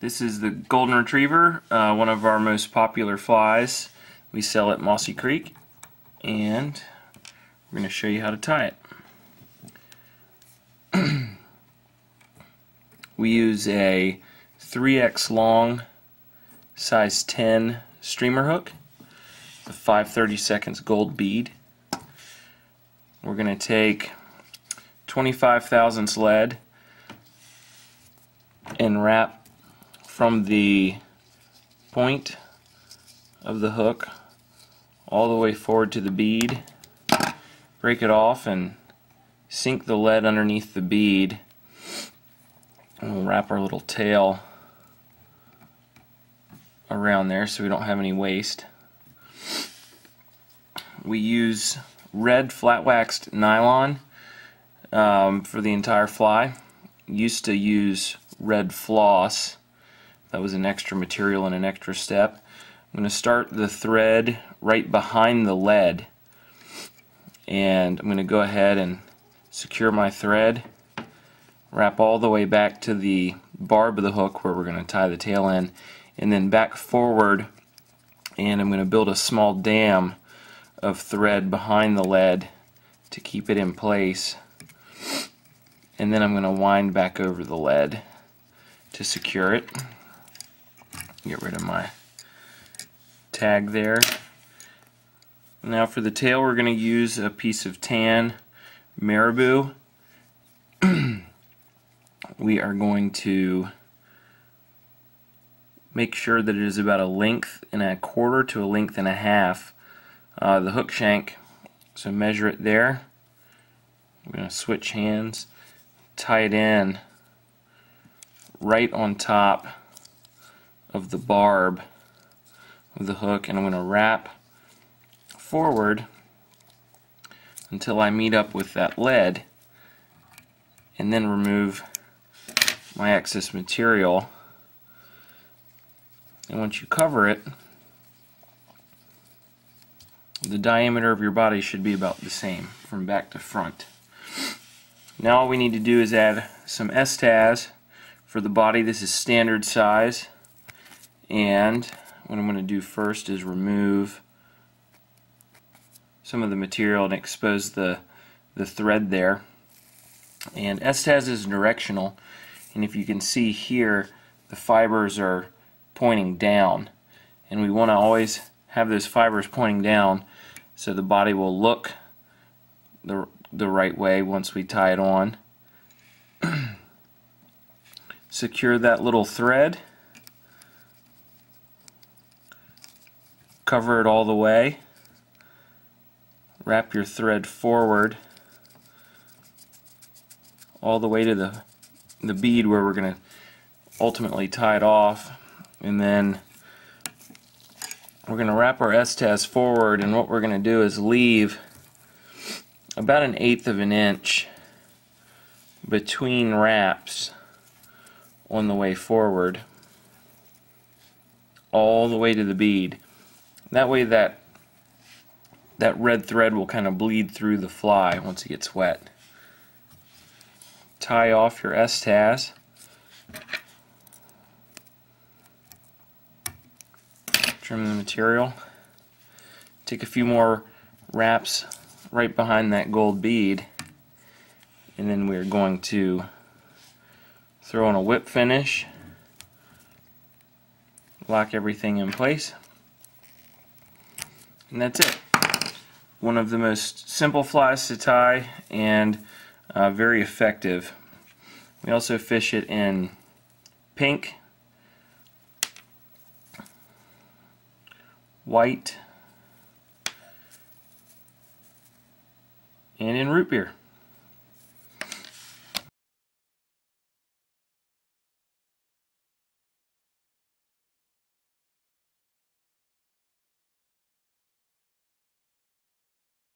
This is the Golden Retriever, uh, one of our most popular flies. We sell at Mossy Creek, and we're going to show you how to tie it. we use a 3x long size 10 streamer hook, the 530 seconds gold bead. We're going to take 25 thousandths lead and wrap from the point of the hook all the way forward to the bead. Break it off and sink the lead underneath the bead. And we'll wrap our little tail around there so we don't have any waste. We use red flat waxed nylon um, for the entire fly. Used to use red floss that was an extra material and an extra step. I'm going to start the thread right behind the lead. And I'm going to go ahead and secure my thread wrap all the way back to the barb of the hook where we're going to tie the tail in and then back forward. And I'm going to build a small dam of thread behind the lead to keep it in place. And then I'm going to wind back over the lead to secure it get rid of my tag there. Now for the tail we're going to use a piece of tan marabou. we are going to make sure that it is about a length and a quarter to a length and a half uh, the hook shank so measure it there I'm going to switch hands tie it in right on top of the barb of the hook and I'm going to wrap forward until I meet up with that lead and then remove my excess material. And once you cover it the diameter of your body should be about the same from back to front. Now all we need to do is add some Estaz for the body. This is standard size and what I'm going to do first is remove some of the material and expose the the thread there. And Estaz is directional and if you can see here the fibers are pointing down. And we want to always have those fibers pointing down so the body will look the, the right way once we tie it on. Secure that little thread cover it all the way. Wrap your thread forward all the way to the the bead where we're going to ultimately tie it off. And then we're going to wrap our Estaz forward and what we're going to do is leave about an eighth of an inch between wraps on the way forward all the way to the bead that way that that red thread will kind of bleed through the fly once it gets wet. Tie off your Estaz. Trim the material. Take a few more wraps right behind that gold bead and then we're going to throw on a whip finish lock everything in place and that's it. One of the most simple flies to tie and uh, very effective. We also fish it in pink, white, and in root beer.